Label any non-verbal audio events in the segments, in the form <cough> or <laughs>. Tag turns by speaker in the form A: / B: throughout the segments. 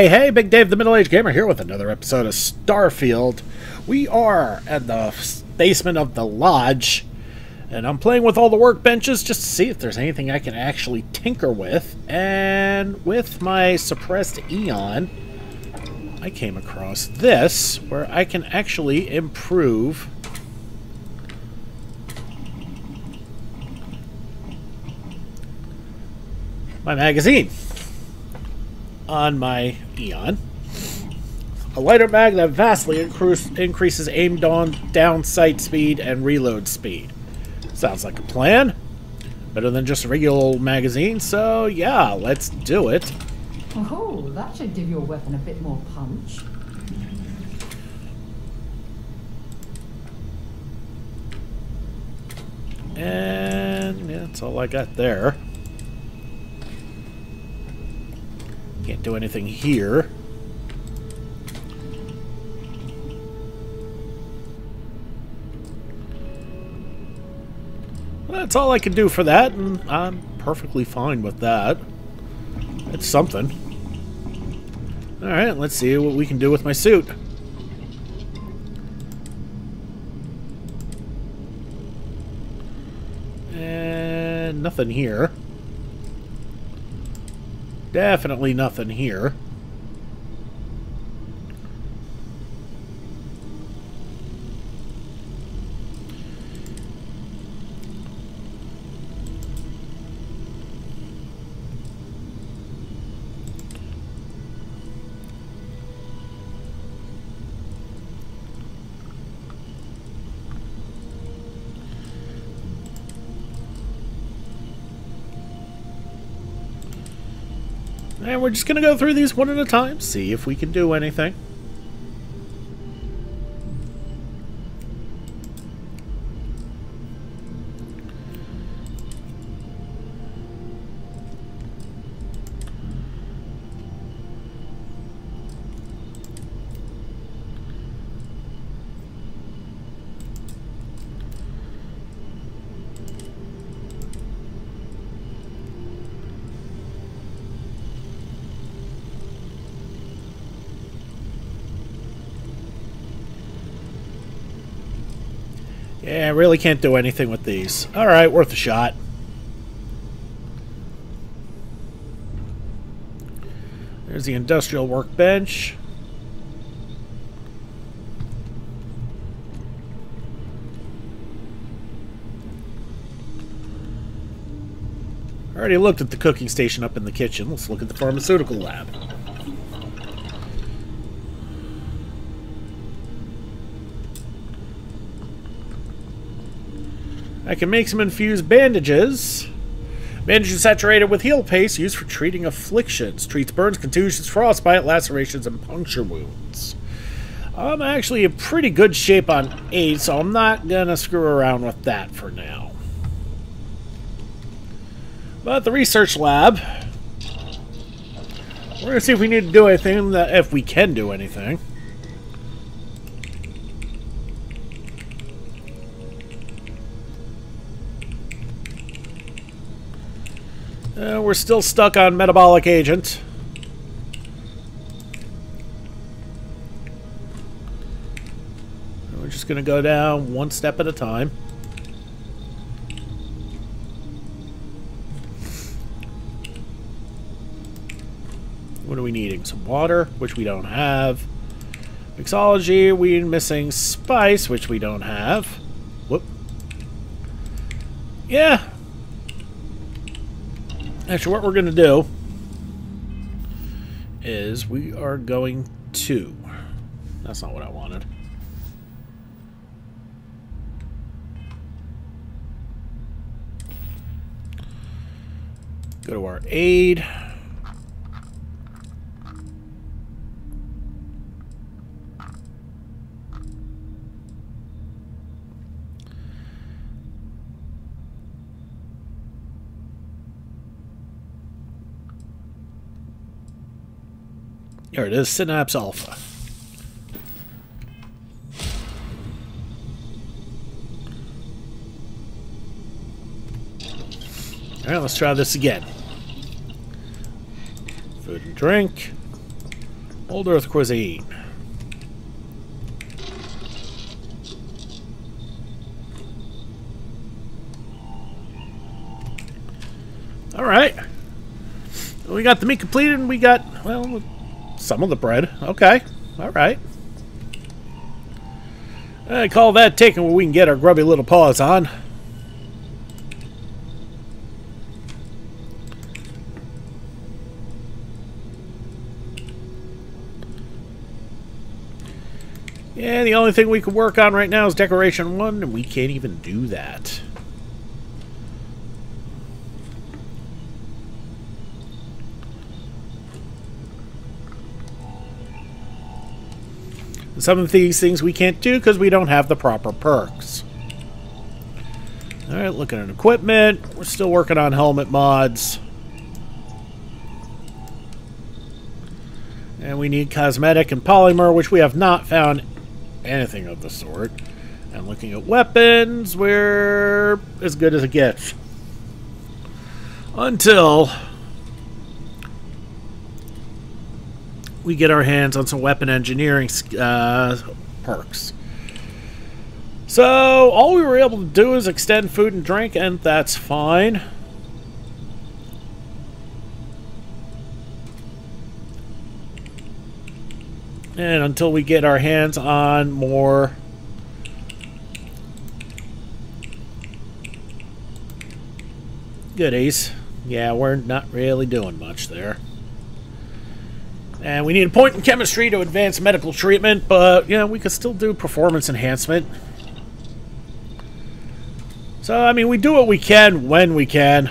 A: hey, hey, Big Dave the Middle Aged Gamer here with another episode of Starfield. We are at the basement of the lodge, and I'm playing with all the workbenches just to see if there's anything I can actually tinker with. And with my suppressed Eon, I came across this, where I can actually improve my magazine on my Eon. A lighter mag that vastly increases aim down, down sight speed and reload speed. Sounds like a plan. Better than just a regular old magazine, so yeah, let's do it.
B: Oh, that should give your weapon a bit more punch.
A: And yeah, that's all I got there. Can't do anything here. That's all I can do for that, and I'm perfectly fine with that. It's something. Alright, let's see what we can do with my suit. And nothing here. Definitely nothing here. And we're just going to go through these one at a time, see if we can do anything. Really can't do anything with these. Alright, worth a shot. There's the industrial workbench. Already looked at the cooking station up in the kitchen. Let's look at the pharmaceutical lab. I can make some infused bandages. Bandages saturated with heal paste used for treating afflictions. Treats burns, contusions, frostbite, lacerations, and puncture wounds. I'm actually in pretty good shape on 8, so I'm not going to screw around with that for now. But the research lab, we're going to see if we need to do anything, that if we can do anything. Uh, we're still stuck on metabolic agent. We're just going to go down one step at a time. What are we needing? Some water, which we don't have. Mixology, we're missing spice, which we don't have. Whoop. Yeah, Actually, what we're going to do is we are going to... That's not what I wanted. Go to our aid. There it is, Synapse Alpha. Alright, let's try this again. Food and drink. Old Earth cuisine. All right. We got the meat completed, and we got, well, some of the bread. Okay. All right. I call that taking where we can get our grubby little paws on. Yeah, the only thing we could work on right now is Decoration 1, and we can't even do that. Some of these things we can't do because we don't have the proper perks. Alright, looking at equipment. We're still working on helmet mods. And we need cosmetic and polymer, which we have not found anything of the sort. And looking at weapons, we're as good as it gets. Until we get our hands on some weapon engineering uh, perks. So, all we were able to do is extend food and drink, and that's fine. And until we get our hands on more goodies, yeah, we're not really doing much there. And we need a point in chemistry to advance medical treatment, but, you know, we could still do performance enhancement. So, I mean, we do what we can when we can.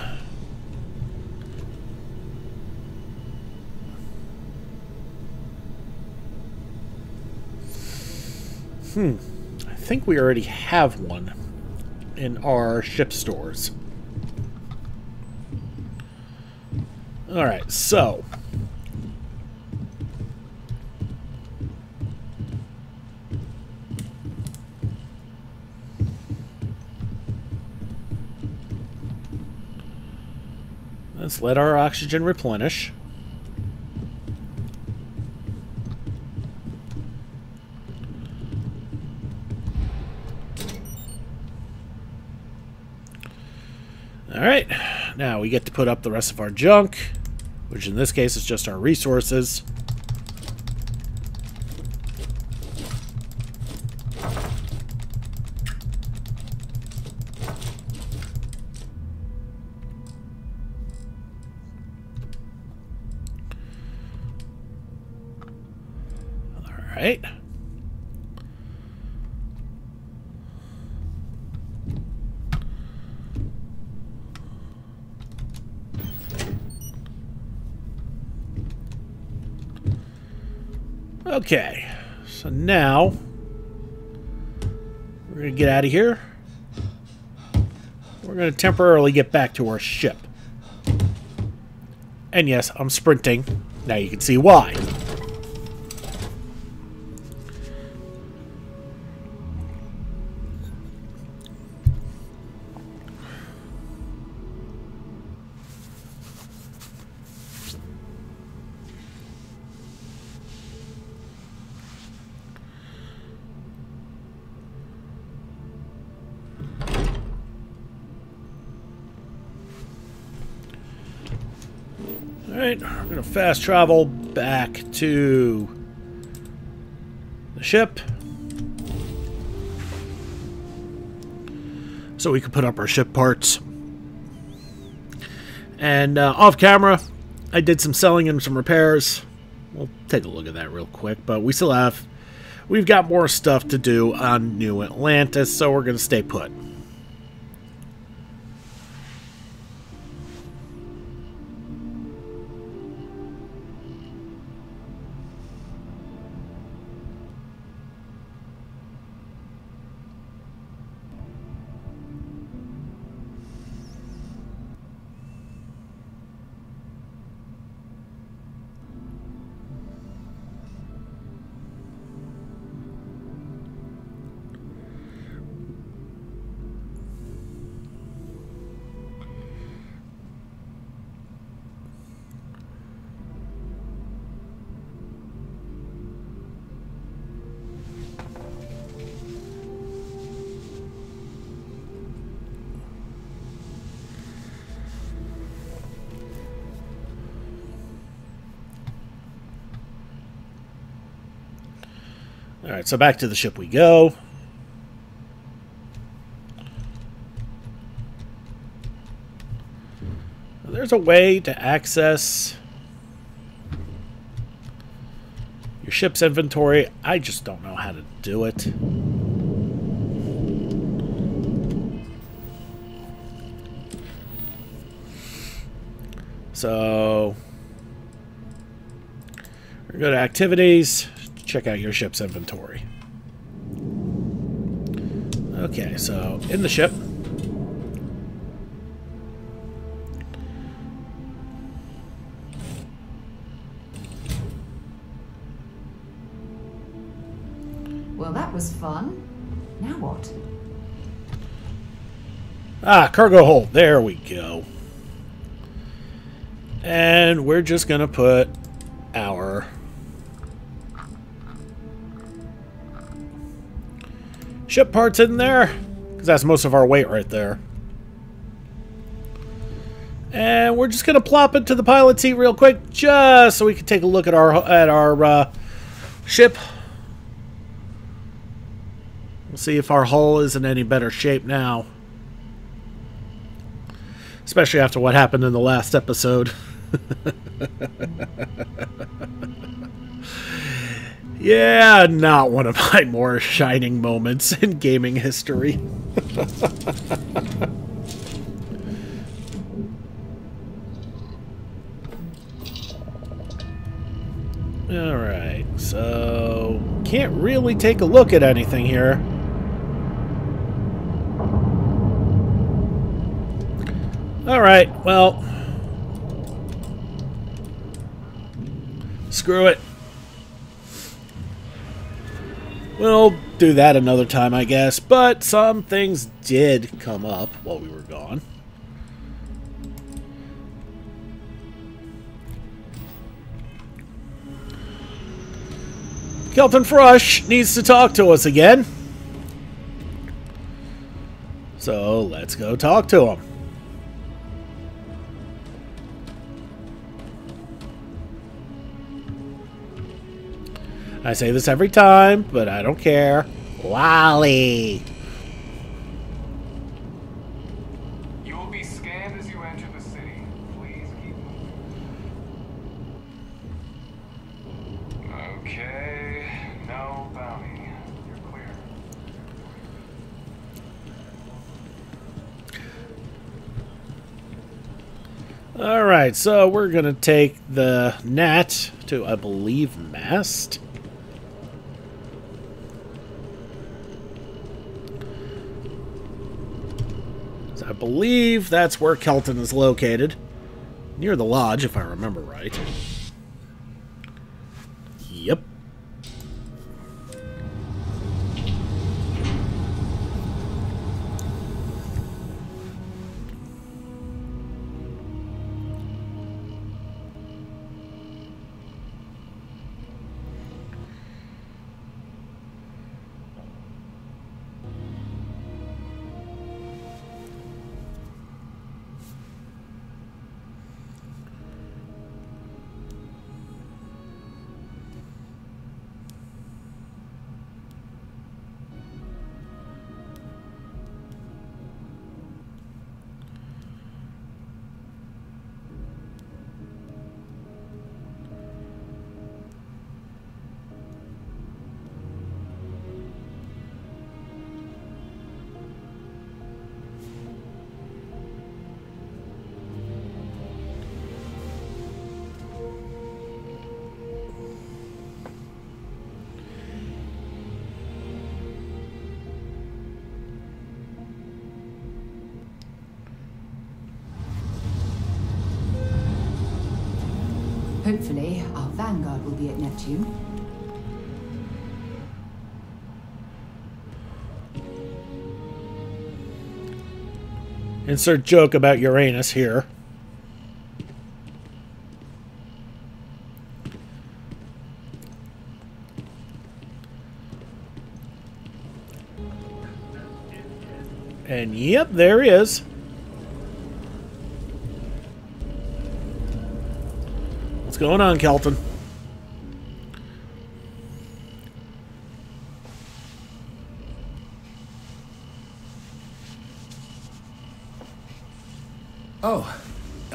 A: Hmm. I think we already have one in our ship stores. Alright, so... Let's let our oxygen replenish. Alright, now we get to put up the rest of our junk, which in this case is just our resources. Out of here. We're going to temporarily get back to our ship. And yes, I'm sprinting. Now you can see why. Fast travel back to the ship. So we can put up our ship parts. And uh, off camera, I did some selling and some repairs. We'll take a look at that real quick, but we still have... We've got more stuff to do on New Atlantis, so we're going to stay put. So back to the ship we go. There's a way to access your ship's inventory. I just don't know how to do it. So, we're go to activities, check out your ship's inventory. Okay, so in the ship,
B: Well, that was fun. Now what?
A: Ah, cargo hold. There we go. And we're just going to put our ship parts in there. Because that's most of our weight right there. And we're just going to plop it to the pilot seat real quick. Just so we can take a look at our, at our uh, ship. We'll see if our hull is in any better shape now. Especially after what happened in the last episode. <laughs> yeah, not one of my more shining moments in gaming history. <laughs> Alright, so can't really take a look at anything here. Alright, well. Screw it. We'll do that another time, I guess. But some things did come up while we were gone. Kelton Frush needs to talk to us again. So let's go talk to him. I say this every time, but I don't care. Wally!
C: You will be scanned as you enter the city. Please keep moving. Okay. No bounty. You're clear.
A: Alright, so we're gonna take the Nat to, I believe, Mast. Believe that's where Kelton is located. Near the lodge, if I remember right.
B: Vanguard will be at Neptune.
A: Insert joke about Uranus here. And yep, there he is. What's going on, Kelton?
D: Oh,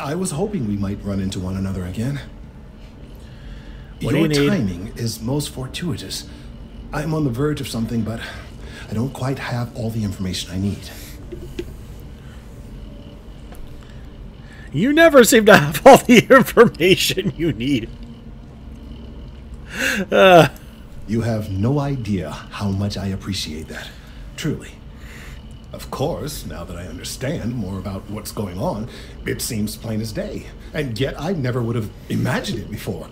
D: I was hoping we might run into one another again.
A: What
D: Your
A: you
D: timing is most fortuitous. I'm on the verge of something, but I don't quite have all the information I need.
A: You never seem to have all the <laughs> information you need. Uh,
D: You have no idea how much I appreciate that. Truly. Of course, now that I understand more about what's going on, it seems plain as day. And yet I never would have imagined it before.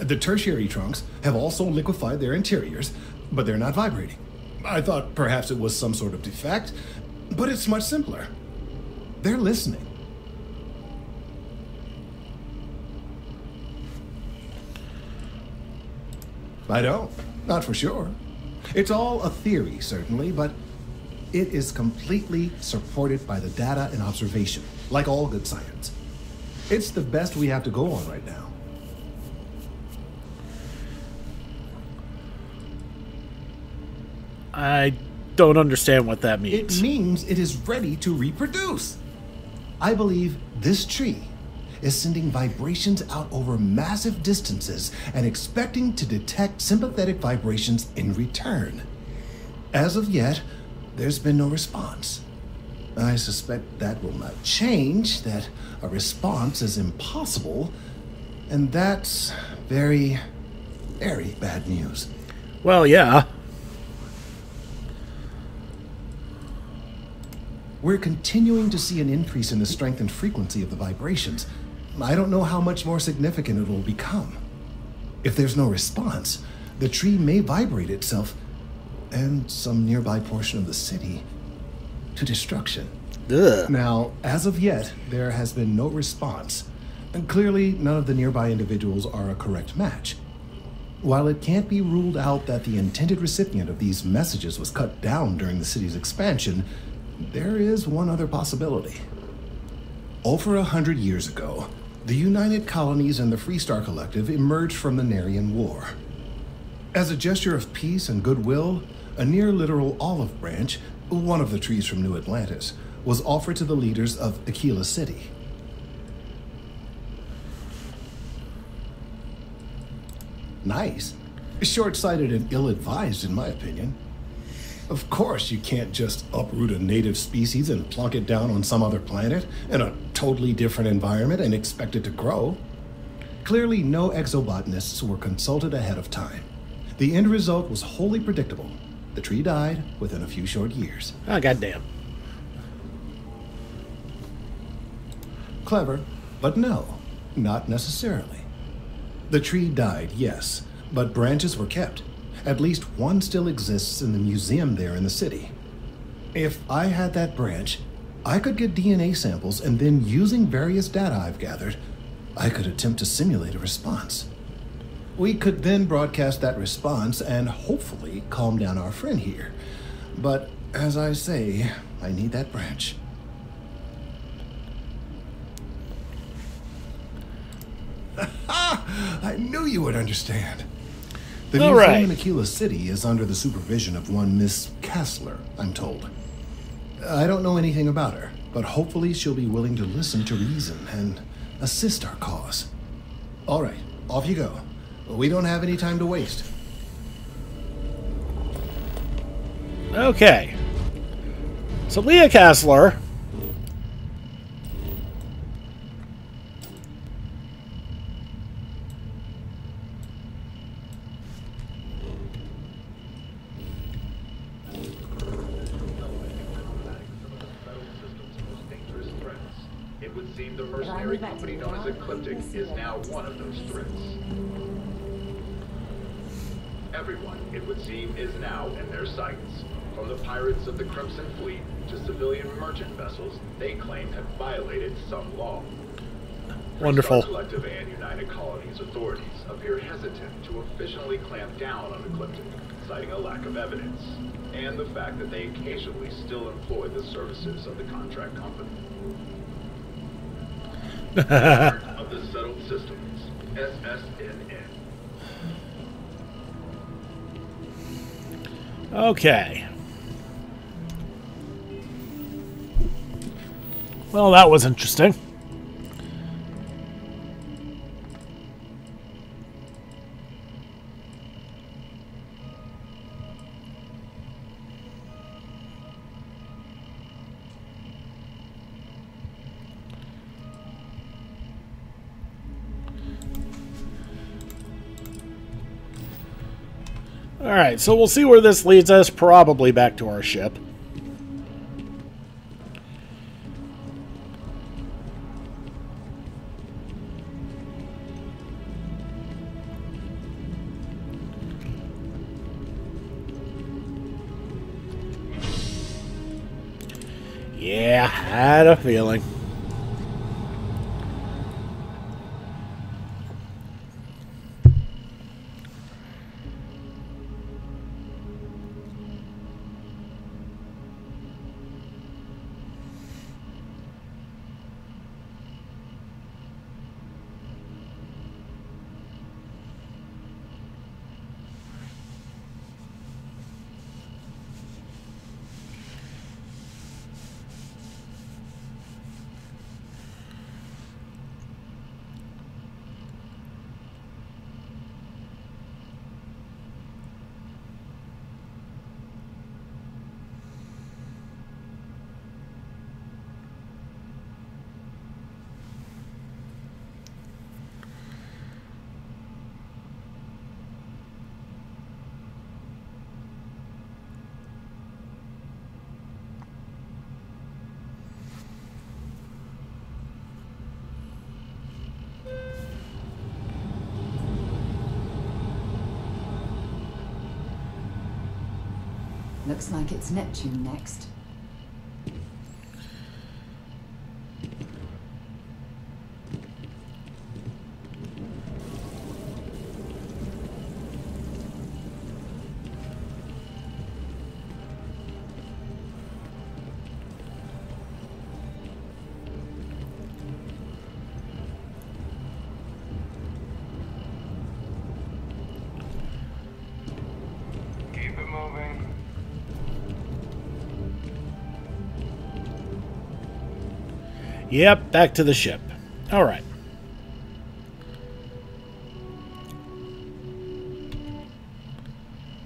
D: The tertiary trunks have also liquefied their interiors, but they're not vibrating. I thought perhaps it was some sort of defect, but it's much simpler. They're listening. I don't. Not for sure. It's all a theory, certainly, but it is completely supported by the data and observation, like all good science. It's the best we have to go on right now.
A: I don't understand what that means.
D: It
A: means.
D: it is ready to reproduce. I believe this tree is sending vibrations out over massive distances and expecting to detect sympathetic vibrations in return. As of yet, there's been no response. I suspect that will not change, that a response is impossible, and that's very, very bad news.
A: well, yeah.
D: We're continuing to see an increase in the strength and frequency of the vibrations. I don't know how much more significant it will become. If there's no response, the tree may vibrate itself and some nearby portion of the city to destruction.
A: Ugh.
D: Now, as of yet, there has been no response. And clearly, none of the nearby individuals are a correct match. While it can't be ruled out that the intended recipient of these messages was cut down during the city's expansion, there is one other possibility. Over a hundred years ago, the United Colonies and the Freestar Collective emerged from the Narion War. As a gesture of peace and goodwill, a near literal olive branch, one of the trees from New Atlantis, was offered to the leaders of Aquila City. Nice. Short sighted and ill advised, in my opinion. Of course, you can't just uproot a native species and plunk it down on some other planet in a totally different environment and expect it to grow. Clearly, no exobotanists were consulted ahead of time. The end result was wholly predictable. The tree died within a few short years.
A: Oh, goddamn.
D: Clever, but no, not necessarily. The tree died, yes, but branches were kept. At least one still exists in the museum there in the city. If I had that branch, I could get DNA samples and then, using various data I've gathered, I could attempt to simulate a response. We could then broadcast that response and hopefully calm down our friend here. But as I say, I need that branch. <laughs> I knew you would understand. The
A: All
D: museum
A: right.
D: in Aquila City is under the supervision of one Miss Kassler, I'm told. I don't know anything about her, but hopefully she'll be willing to listen to reason and assist our cause. All right, off you go. We don't have any time to waste.
A: Okay. So Leah Kassler.
E: They claim have violated some law.
A: Wonderful.
E: Collective and United Colonies authorities appear hesitant to officially clamp down on Ecliptic, citing a lack of evidence, and the fact that they occasionally still employ the services of the contract company. <laughs> Of the Settled Systems, SSNN.
A: Okay. Well, that was interesting. Alright, so we'll see where this leads us. Probably back to our ship. Feeling.
B: Looks like it's Neptune next.
A: Yep, back to the ship. Alright.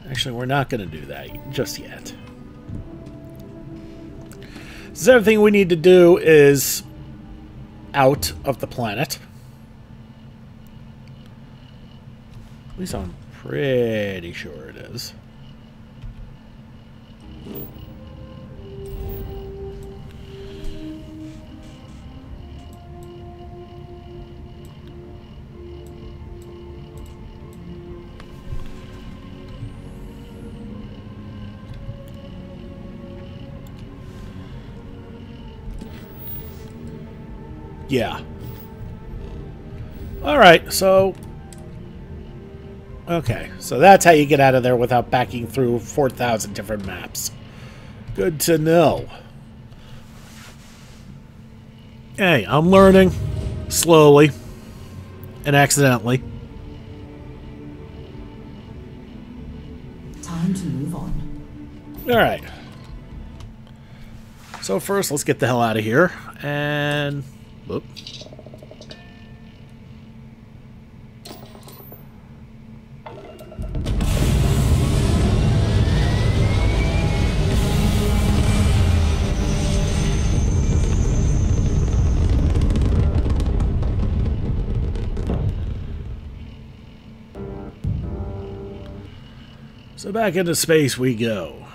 A: Actually, we're not going to do that just yet. So everything we need to do is out of the planet. At least I'm pretty sure it is. Yeah. Alright, so... Okay, so that's how you get out of there without backing through 4,000 different maps. Good to know. Hey, I'm learning. Slowly. And accidentally.
B: Time to move on.
A: Alright. So first, let's get the hell out of here. And... So back into space we go,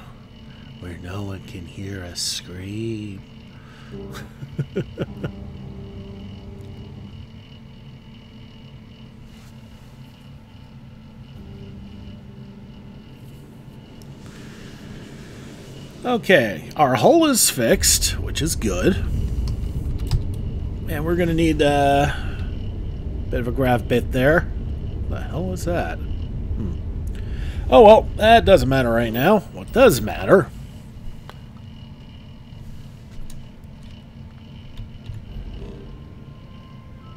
A: where no one can hear us scream. <laughs> Okay, our hull is fixed, which is good. And we're gonna need a bit of a grav bit there. The hell was that? Hmm. Oh well, that doesn't matter right now. What does matter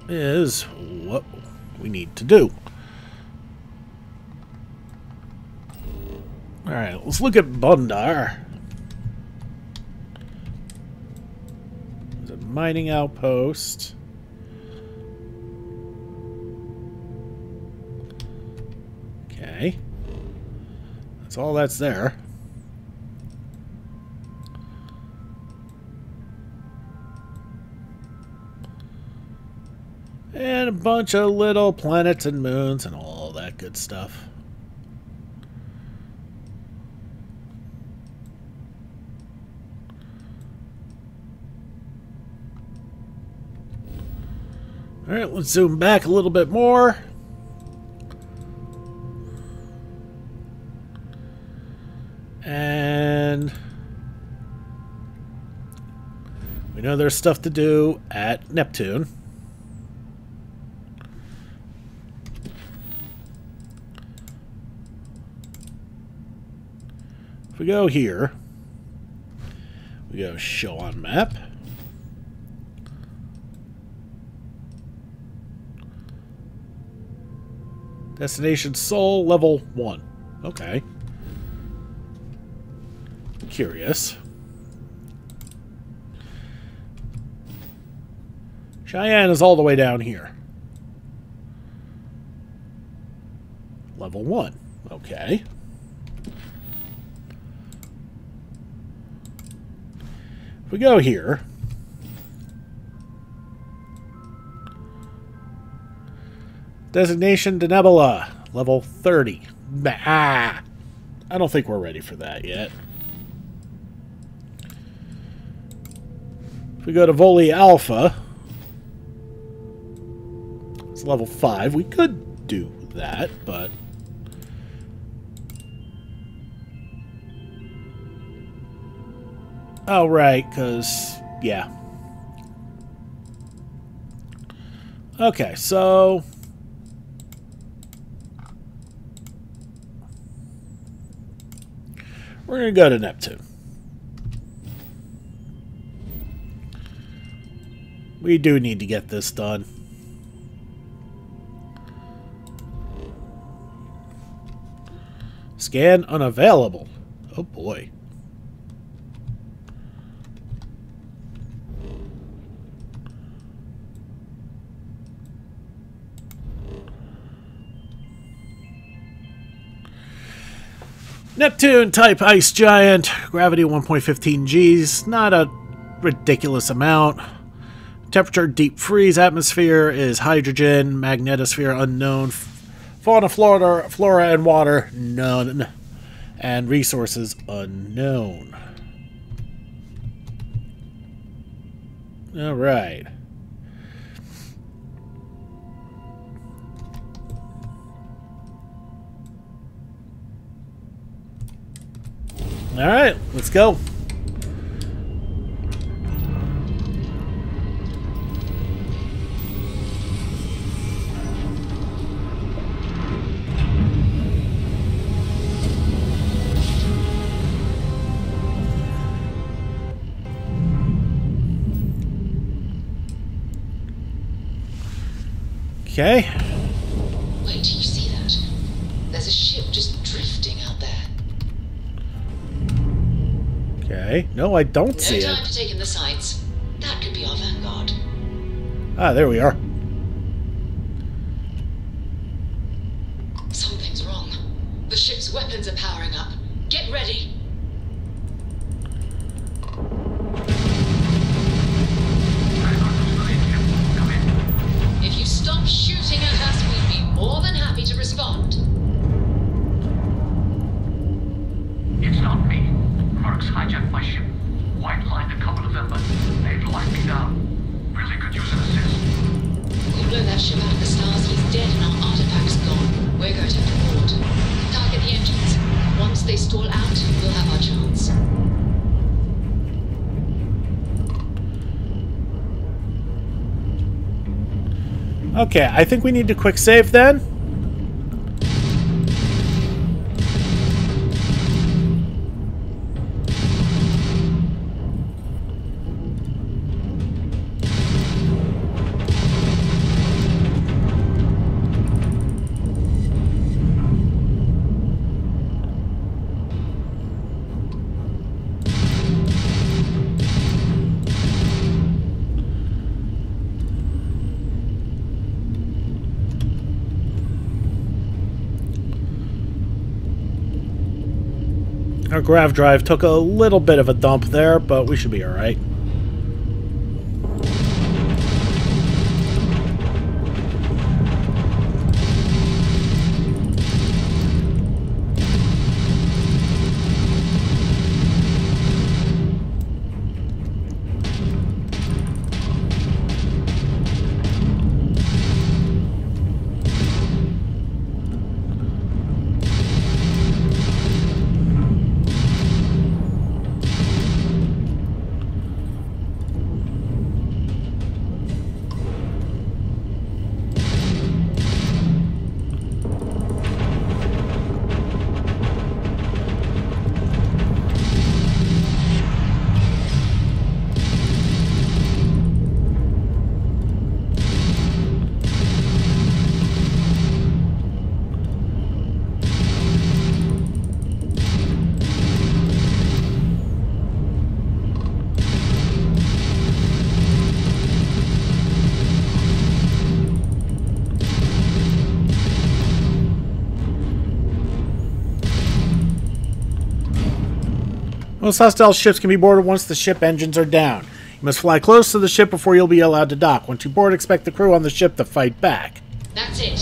A: is what we need to do. Alright, let's look at Bundar. There's a mining outpost. Okay. That's all that's there. And a bunch of little planets and moons and all that good stuff. Alright, let's zoom back a little bit more. And we know there's stuff to do at Neptune. If we go here, we go show on map. Destination Sol, level 1. Okay. Curious. Cheyenne is all the way down here. Level 1. Okay. If we go here, Designation Denebola, level 30. Bah. I don't think we're ready for that yet. If we go to Volii Alpha, it's level 5. We could do that, but... Oh, right, because, yeah. Okay, so... We're going to go to Neptune. We do need to get this done. Scan unavailable. Oh boy. Neptune type ice giant, gravity 1.15 Gs, not a ridiculous amount. Temperature deep freeze, atmosphere is hydrogen, magnetosphere unknown, fauna, flora, flora and water none, and resources unknown. All right. All right, let's go. Okay. Okay. No, I don't
F: No
A: see
F: time
A: it.
F: to take in the sights. That could be our vanguard.
A: Ah, there we are. We need to quick save then. Our grav drive took a little bit of a dump there, but we should be alright. Most hostile ships can be boarded once the ship engines are down. You must fly close to the ship before you'll be allowed to dock. Once you board, expect the crew on the ship to fight back.
F: That's it.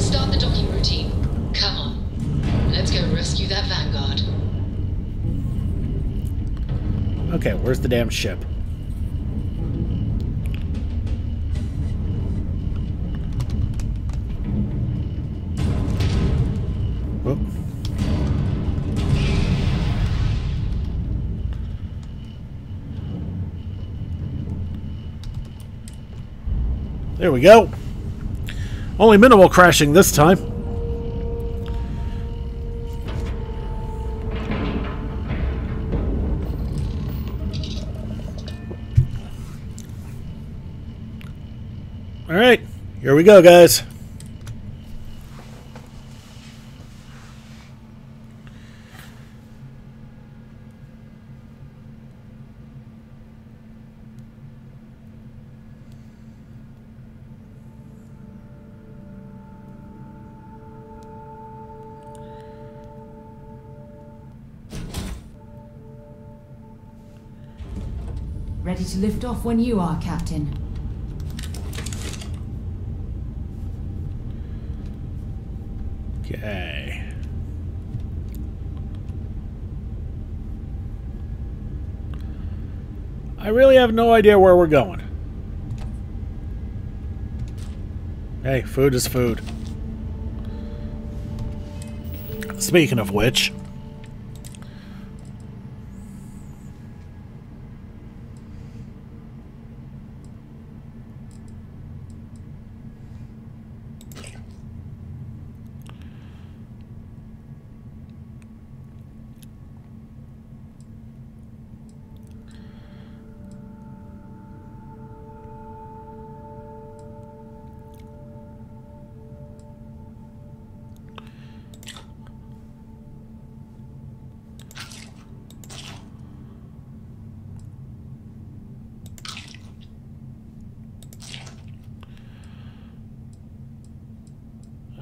F: Start the docking routine. Come on. Let's go rescue that Vanguard.
A: Okay, where's the damn ship? There we go. Only minimal crashing this time. All right, here we go, guys.
B: Lift off when you are, Captain.
A: Okay. I really have no idea where we're going. Hey, food is food. Speaking of which,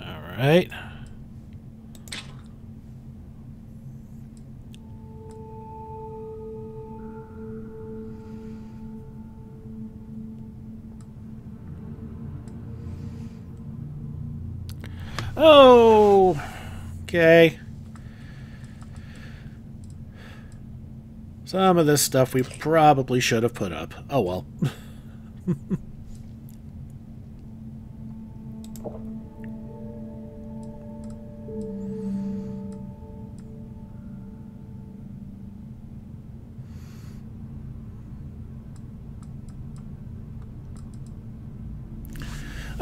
A: all right. Oh, okay. Some of this stuff we probably should have put up. Oh well. <laughs>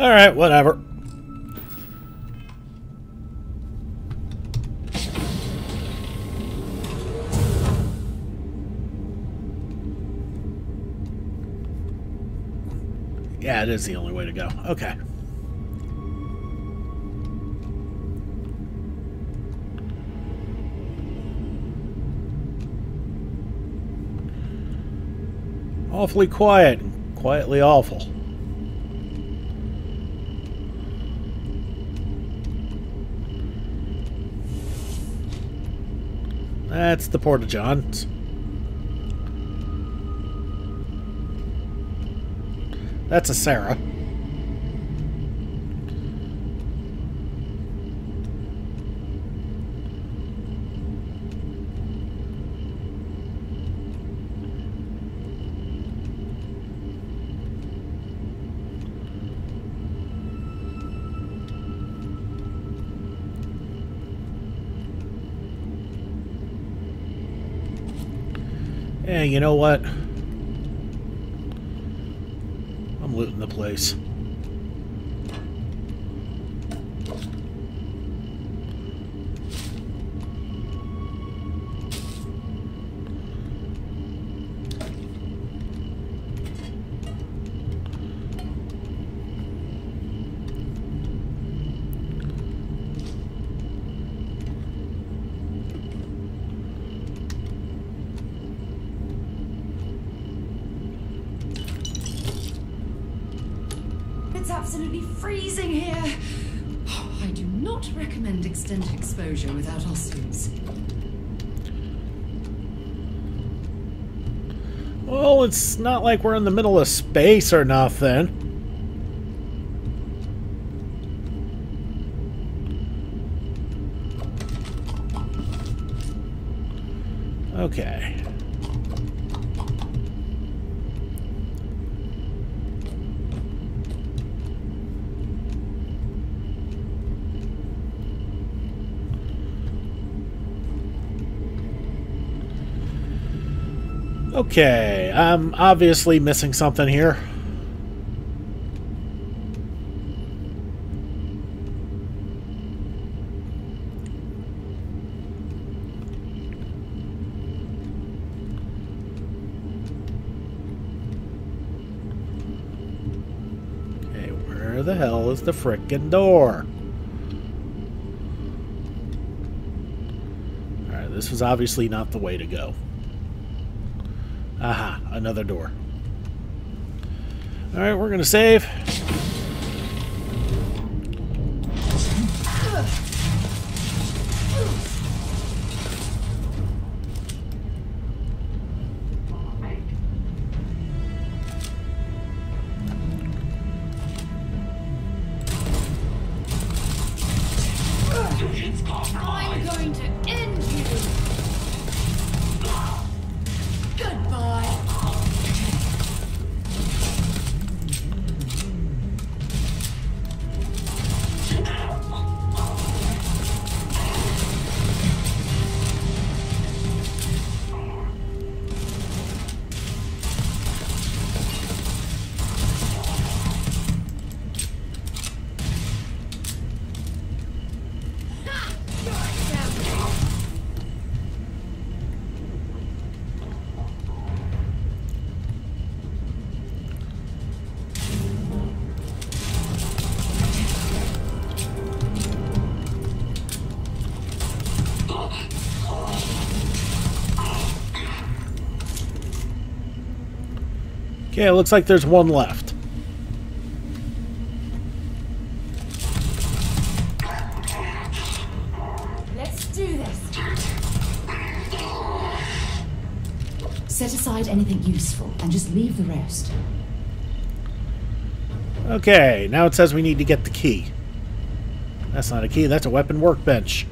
A: All right, whatever. Yeah, it is the only way to go. Okay. Awfully quiet, quietly awful. That's the Porta Johns. That's a Sarah. Yeah, you know what? I'm looting the place.
G: Not
A: like we're in the middle of space or nothing. Okay. Okay, I'm obviously missing something here. Okay, where the hell is the frickin' door? Alright, this was obviously not the way to go. Aha, another door. Alright, we're gonna save. Okay, it looks like there's one left.
G: Let's do this. Set aside anything useful and just leave the rest.
A: Okay, now it says we need to get the key. That's not a key, that's a weapon workbench.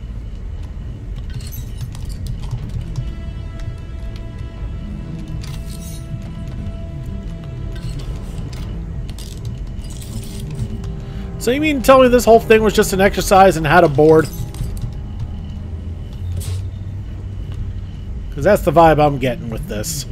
A: So you mean tell me this whole thing was just an exercise in how to board? Because that's the vibe I'm getting with this.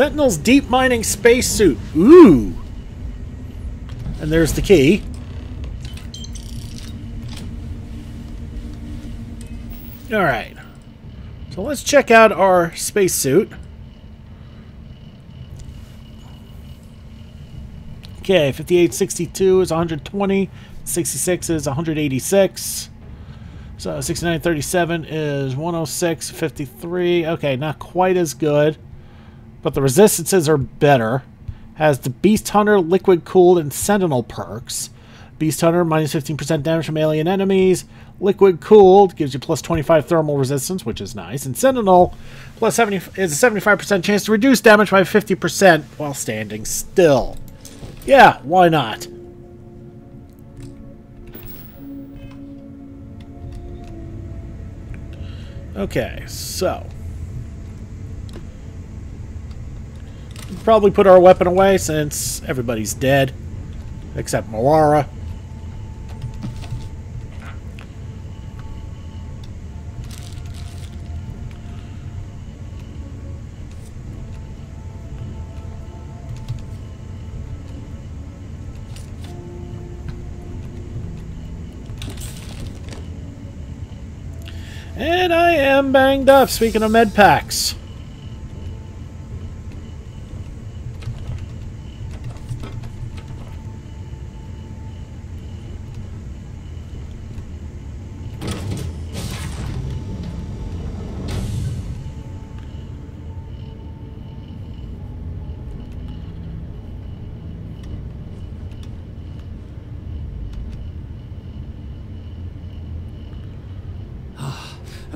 A: Sentinel's deep mining spacesuit. Ooh. And there's the key. All right. So let's check out our spacesuit. Okay, 5862 is 120, 66 is 186. So 6937 is 106, 53. Okay, not quite as good but the resistances are better. Has the Beast Hunter, Liquid Cooled, and Sentinel perks. Beast Hunter, minus 15% damage from alien enemies. Liquid Cooled gives you plus 25 thermal resistance, which is nice. And Sentinel plus 70 is a 75% chance to reduce damage by 50% while standing still. Yeah, why not? Okay, so. Probably put our weapon away since everybody's dead. Except Moara. And I am banged up, speaking of med packs.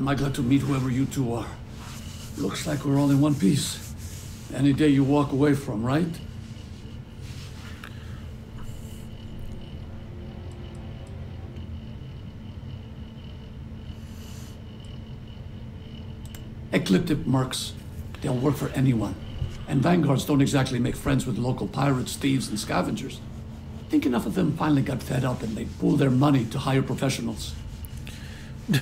H: Am I glad to meet whoever you two are? Looks like we're all in one piece. Any day you walk away from, right? Ecliptic mercs. They'll work for anyone. And vanguards don't exactly make friends with local pirates, thieves, and scavengers. I think enough of them finally got fed up and they pooled their money to hire professionals. <laughs>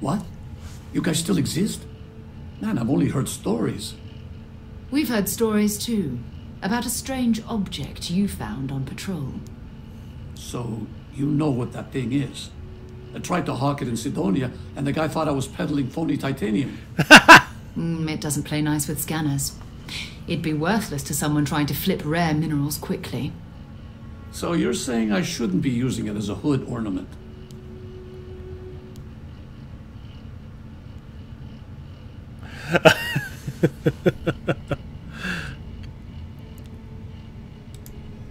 H: what? You guys still exist? Man, I've only heard stories.
G: We've heard stories too about a strange object you found on patrol.
H: So, you know what that thing is? I tried to hawk it in Cydonia, and the guy thought I was peddling phony titanium. <laughs>
G: Mm, it doesn't play nice with scanners. It'd be worthless to someone trying to flip rare minerals quickly.
H: So you're saying I shouldn't be using it as a hood ornament? <laughs>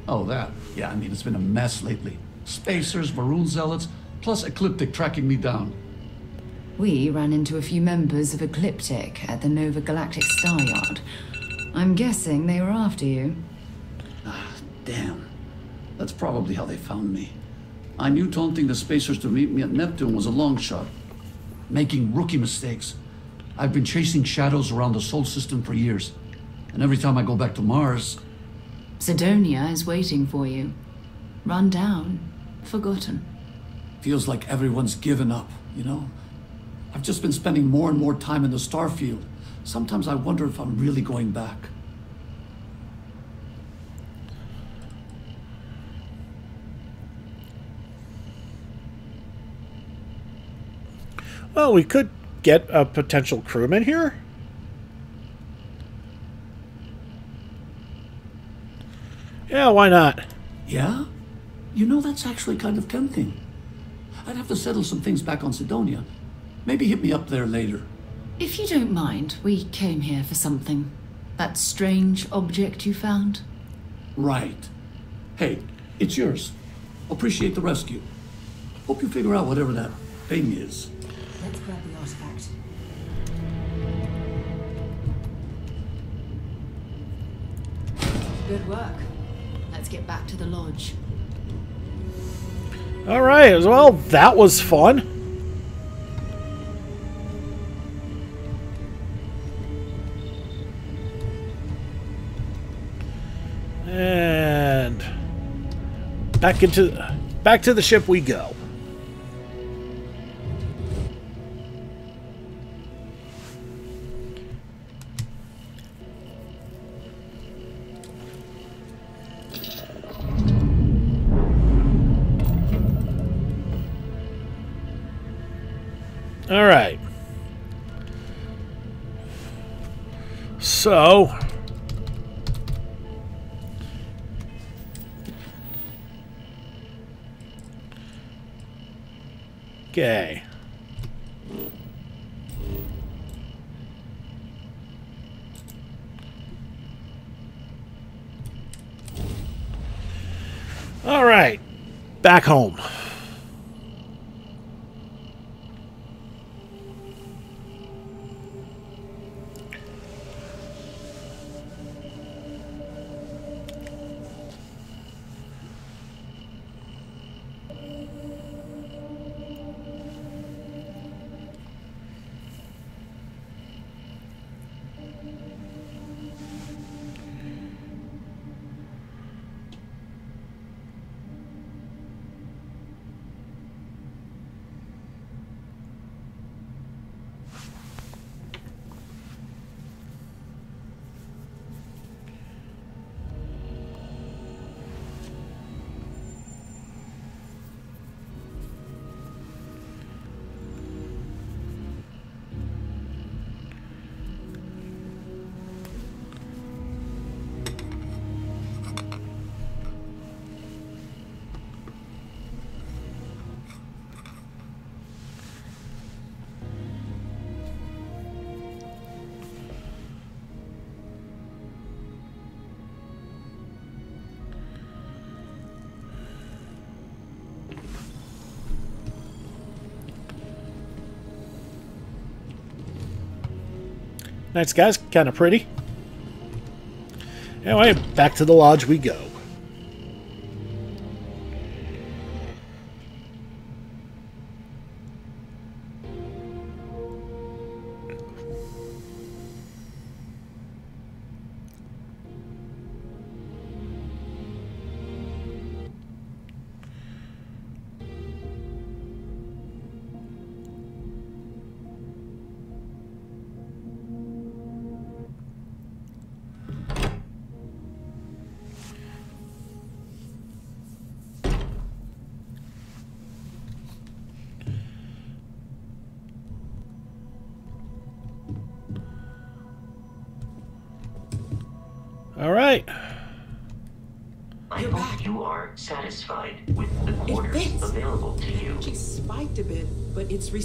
H: oh, that. Yeah, I mean, it's been a mess lately. Spacers, Va'ruun Zealots, plus Ecliptic tracking me down.
G: We ran into a few members of Ecliptic at the Nova Galactic Staryard. I'm guessing they were after you.
H: Ah, damn. That's probably how they found me. I knew taunting the Spacers to meet me at Neptune was a long shot. Making rookie mistakes. I've been chasing shadows around the Sol system for years. And every time I go back to Mars...
G: Cydonia is waiting for you. Run down. Forgotten.
H: Feels like everyone's given up, you know? I've just been spending more and more time in the starfield. Sometimes I wonder if I'm really going back.
A: Well, we could get a potential crewman here. Yeah, why not?
H: Yeah? You know, that's actually kind of tempting. I'd have to settle some things back on Cydonia. Maybe hit me up there later.
G: If you don't mind, we came here for something. That strange object you found?
H: Right. Hey, it's yours. Appreciate the rescue. Hope you figure out whatever that thing is.
B: Let's grab the
G: Good work. Let's get back to the lodge.
A: All right, well, that was fun. And back into back to the ship we go. All right. So, okay. All right. Back home. Nice guys, kind of pretty. Anyway, back to the lodge we go.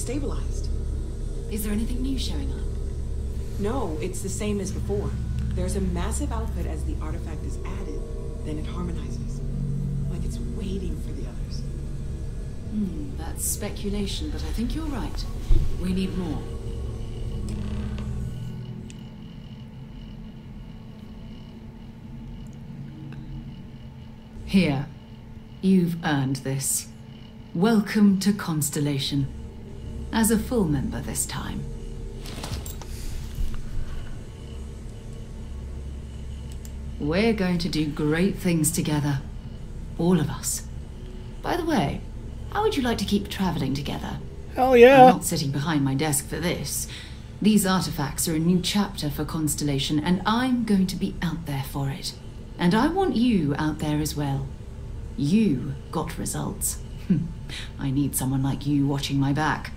I: Restabilized.
G: Is there anything new showing up?
I: No, it's the same as before. There's a massive output as the artifact is added, then it harmonizes. Like it's waiting for the others.
G: Hmm, that's speculation, but I think you're right. We need more. Here. You've earned this. Welcome to Constellation. As a full member this time. We're going to do great things together. All of us. By the way, how would you like to keep traveling together?
A: Hell yeah.
G: I'm not sitting behind my desk for this. These artifacts are a new chapter for Constellation, and I'm going to be out there for it. And I want you out there as well. You got results. <laughs> I need someone like you watching my back.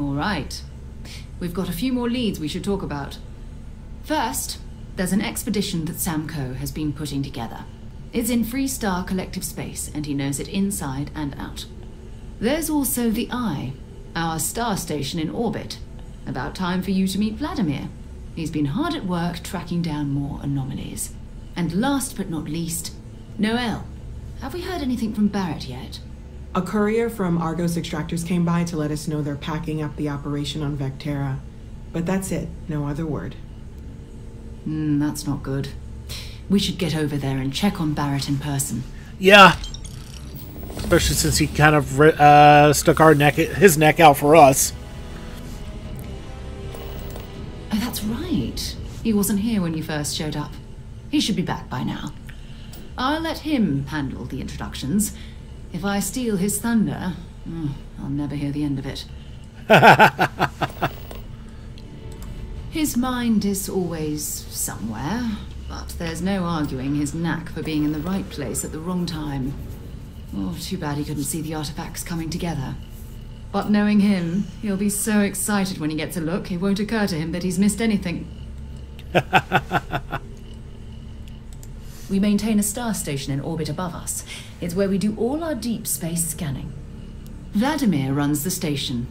G: All right. We've got a few more leads we should talk about. First, there's an expedition that Sam Coe has been putting together. It's in Freestar Collective Space, and he knows it inside and out. There's also the Eye, our star station in orbit. About time for you to meet Vladimir. He's been hard at work tracking down more anomalies. And last but not least, Noel. Have we heard anything from Barrett yet?
I: A courier from Argos Extractors came by to let us know they're packing up the operation on Vectera. But that's it, no other word.
G: Hmm, that's not good. We should get over there and check on Barrett in person.
A: Yeah. Especially since he kind of uh, stuck our neck, his neck out for us.
G: Oh, that's right. He wasn't here when you first showed up. He should be back by now. I'll let him handle the introductions. If I steal his thunder, mm, I'll never hear the end of it. <laughs> his mind is always somewhere. But there's no arguing his knack for being in the right place at the wrong time. Oh, too bad he couldn't see the artifacts coming together. But knowing him, he'll be so excited when he gets a look, it won't occur to him that he's missed anything. <laughs> we maintain a star station in orbit above us. It's where we do all our deep space scanning. Vladimir runs the station.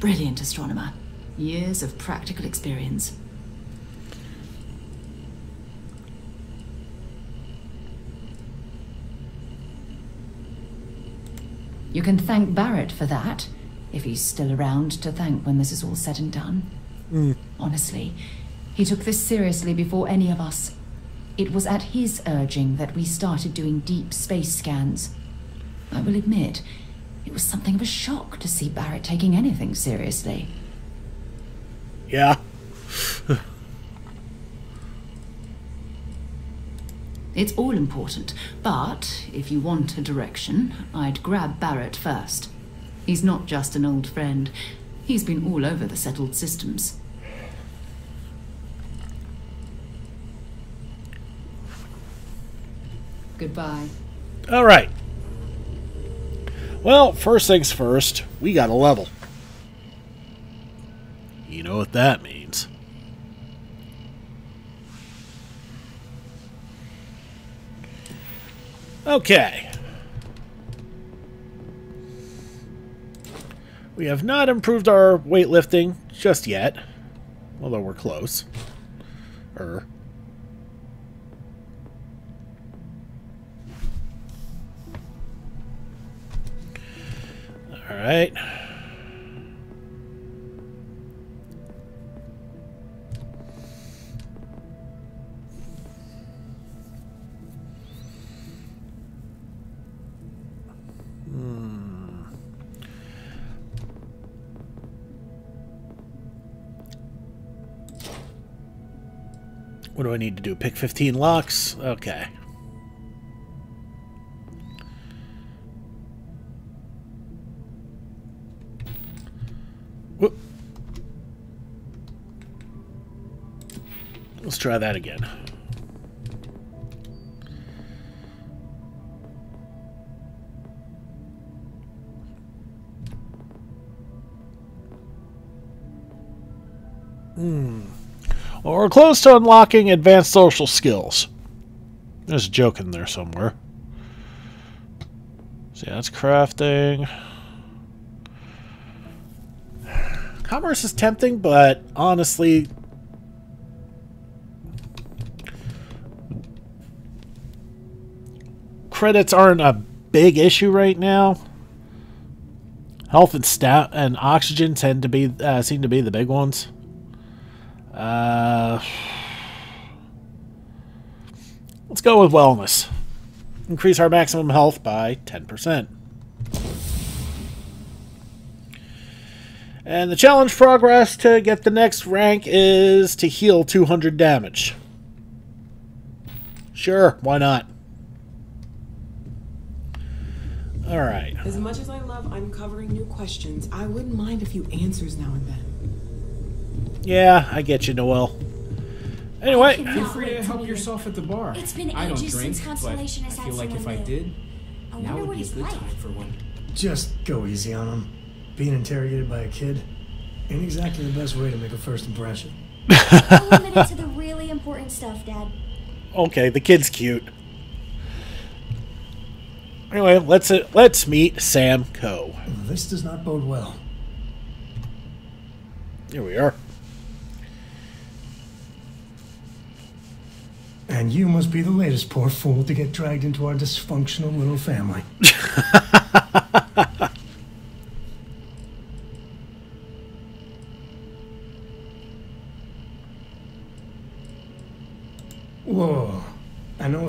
G: Brilliant astronomer. Years of practical experience. You can thank Barrett for that, if he's still around to thank when this is all said and done.
A: Mm.
G: Honestly, he took this seriously before any of us. It was at his urging that we started doing deep space scans. I will admit, it was something of a shock to see Barrett taking anything seriously.
A: Yeah.
G: It's all important, but if you want a direction, I'd grab Barrett first. He's not just an old friend, he's been all over the settled systems. Goodbye.
A: All right. Well, first things first, we got a level. You know what that means. Okay. We have not improved our weightlifting just yet, although we're close. Er. Right. Hmm. What do I need to do? Pick 15 locks? Okay. Let's try that again. Hmm. Well, we're close to unlocking advanced social skills. There's a joke in there somewhere. See, that's crafting. Commerce is tempting, but honestly, credits aren't a big issue right now. Health and stat and oxygen tend to be uh, seem to be the big ones. Uh, let's go with wellness. Increase our maximum health by 10%. And the challenge progress to get the next rank is to heal 200 damage. Sure, why not? Alright.
I: As much as I love uncovering new questions, I wouldn't mind a few answers now and then.
A: Yeah, I get you, Noel. Anyway,
J: Feel free to help yourself at the bar.
K: It's been
J: I don't
K: ages
J: drink,
K: since Constellation
J: but
K: has
J: I feel like if
K: someone
J: I did,
K: I
J: now would be a good
K: like.
J: time for one.
L: Just go easy on him. Being interrogated by a kid ain't exactly the best way to make a first impression.
K: I'll limit it to the really important stuff, Dad.
A: okay, the kid's cute. Anyway, let's uh, let's meet Sam Coe.
L: This does not bode well.
A: Here we are.
L: And you must be the latest poor fool to get dragged into our dysfunctional little family. <laughs>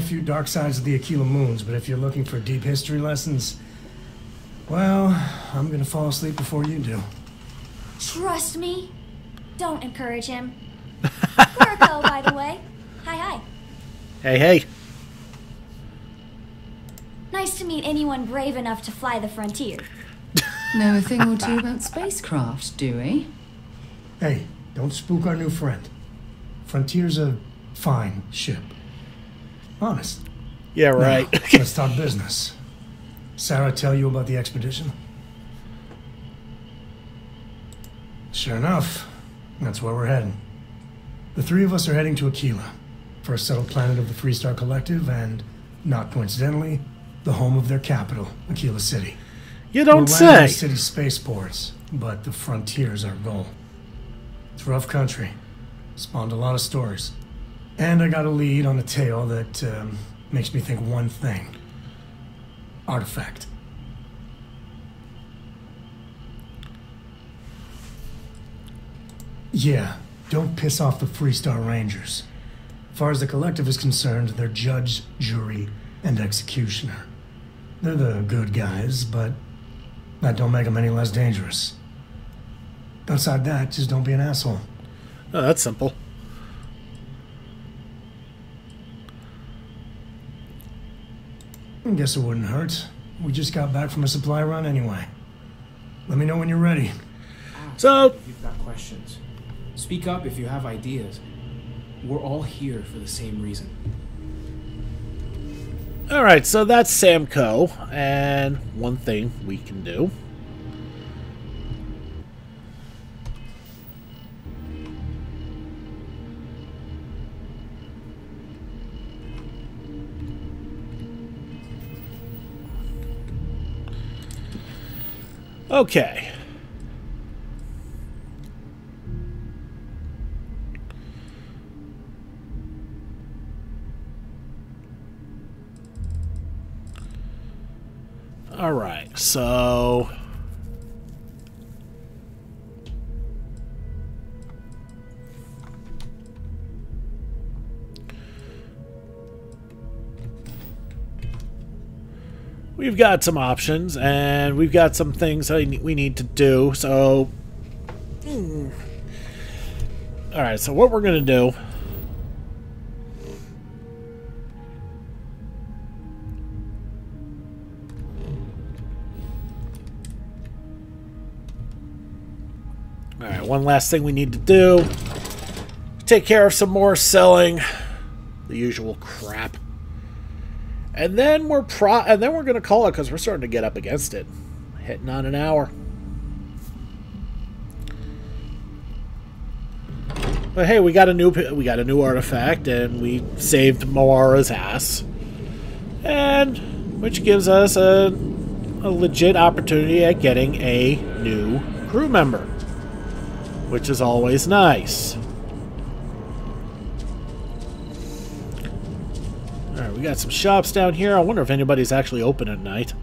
L: few dark sides of the Aquila Moons, but if you're looking for deep history lessons, well, I'm gonna fall asleep before you do.
K: Trust me. Don't encourage him. Cora Coe, by the way. Hi, hi.
A: Hey, hey.
K: Nice to meet anyone brave enough to fly the frontier.
G: Know a thing or two about spacecraft, do we?
L: Hey, don't spook our new friend. Frontier's a fine ship. Honest.
A: Yeah, right.
L: Now, <laughs> let's <laughs> talk business. Sarah tell you about the expedition? Sure enough, that's where we're heading. The three of us are heading to Aquila, first settled planet of the Freestar Collective, and, not coincidentally, the home of their capital, Aquila City.
A: You don't
L: we're
A: say.
L: in city spaceports, but the frontier's our goal. It's rough country. Spawned a lot of stories. And I got a lead on a tale that um, makes me think one thing. Artifact. Yeah, don't piss off the Freestar Rangers. As far as the collective is concerned, they're judge, jury, and executioner. They're the good guys, but that don't make them any less dangerous. Outside that, just don't be an asshole.
A: Oh, that's simple.
L: I guess it wouldn't hurt. We just got back from a supply run anyway. Let me know when you're ready.
A: Ah, so,
J: If you've got questions, speak up if you have ideas. We're all here for the same reason.
A: all right. So that's Sam Coe, and one thing we can do. Okay. All right. So we've got some options and we've got some things we need to do. So, hmm. all right. So what we're gonna do? All right. One last thing we need to do: take care of some more selling, the usual crap. And then we're pro and then we're gonna call it because we're starting to get up against it. Hitting on an hour. But hey, we got a new we got a new artifact and we saved Moara's ass. And which gives us a a legit opportunity at getting a new crew member. Which is always nice. We got some shops down here. I wonder if anybody's actually open at night.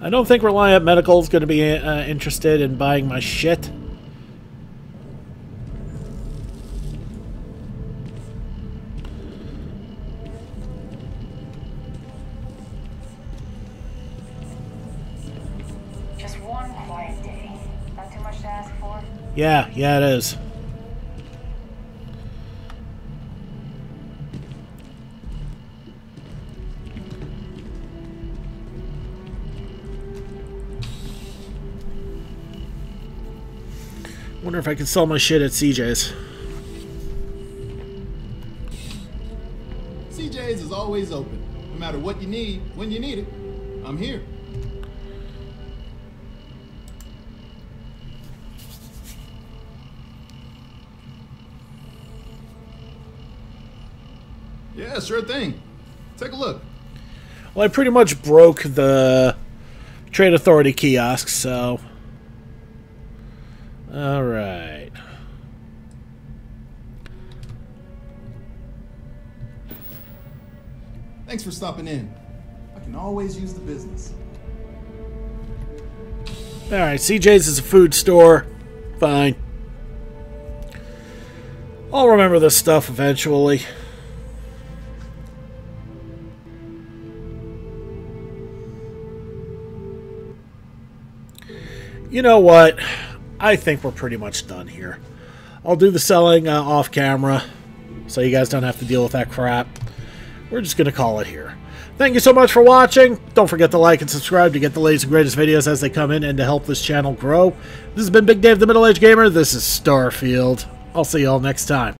A: I don't think Reliant Medical is going to be uh, interested in buying my shit. Yeah, yeah, it is. Wonder if I can sell my shit at CJ's.
M: CJ's is always open. No matter what you need, when you need it, I'm here. Sure thing. Take a look.
A: Well, I pretty much broke the Trade Authority kiosk, so. Alright.
M: Thanks for stopping in. I can always use the business.
A: Alright, CJ's is a food store. Fine. I'll remember this stuff eventually. You know what? I think we're pretty much done here. I'll do the selling uh, off camera so you guys don't have to deal with that crap. we're just going to call it here. Thank you so much for watching. Don't forget to like and subscribe to get the latest and greatest videos as they come in and to help this channel grow. This has been Big Dave the Middle Age Gamer. This is Starfield. I'll see y'all next time.